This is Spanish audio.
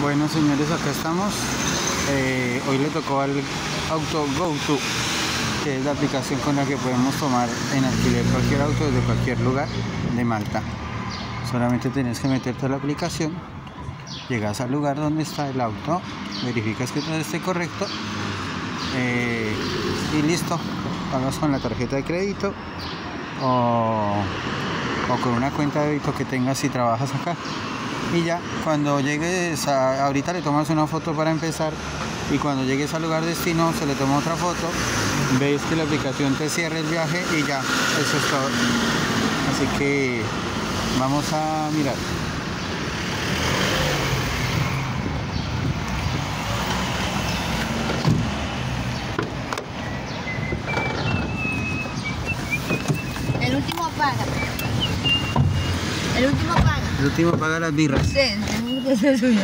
Bueno señores, acá estamos. Eh, hoy le tocó al auto GoTo, que es la aplicación con la que podemos tomar en alquiler cualquier auto desde cualquier lugar de Malta. Solamente tienes que meterte a la aplicación, llegas al lugar donde está el auto, verificas que todo esté correcto eh, y listo. Pagas con la tarjeta de crédito o, o con una cuenta de débito que tengas si trabajas acá. Y ya cuando llegues a, ahorita le tomas una foto para empezar y cuando llegues al lugar destino se le toma otra foto ves que la aplicación te cierra el viaje y ya eso es todo. Así que vamos a mirar. El último paga. El último paga. el último paga las birras Sí, tenemos que ser suyo.